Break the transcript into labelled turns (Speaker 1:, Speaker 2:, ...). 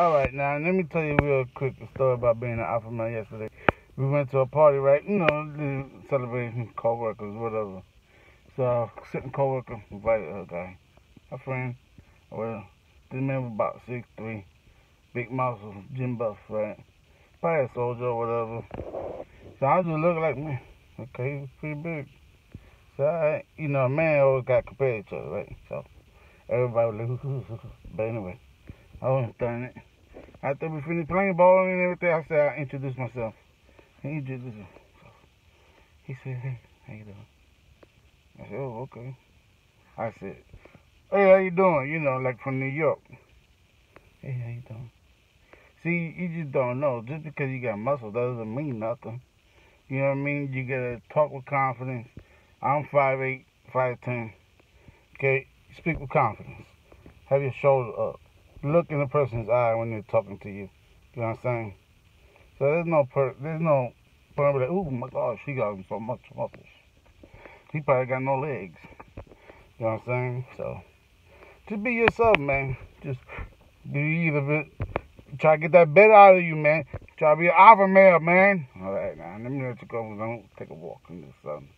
Speaker 1: All right, now let me tell you real quick the story about being an alpha male yesterday. We went to a party, right? You know, celebrating co-workers, whatever. So, sitting co-worker invited a guy, a friend. Well, this man was about six three, big muscle, gym buff, right? Probably a soldier or whatever. So I was just looking like, man, okay, pretty big. So, I, you know, a man always got compared to each other, right? So, everybody was like, but anyway, I wasn't done it. After we finished playing ball and everything, I said, I introduced myself. He introduced himself. He said, hey, how you doing? I said, oh, okay. I said, hey, how you doing? You know, like from New York. Hey, how you doing? See, you just don't know. Just because you got muscle doesn't mean nothing. You know what I mean? You gotta talk with confidence. I'm 5'8", 5'10". Okay? Speak with confidence. Have your shoulder up. Look in the person's eye when they're talking to you. You know what I'm saying? So there's no per there's no point like, oh my gosh, he got so much muscles. He probably got no legs. You know what I'm saying? So just be yourself, man. Just be either bit try to get that bit out of you, man. Try to be an alpha male, man. All right, now let me let you go. I'm gonna take a walk in the sun.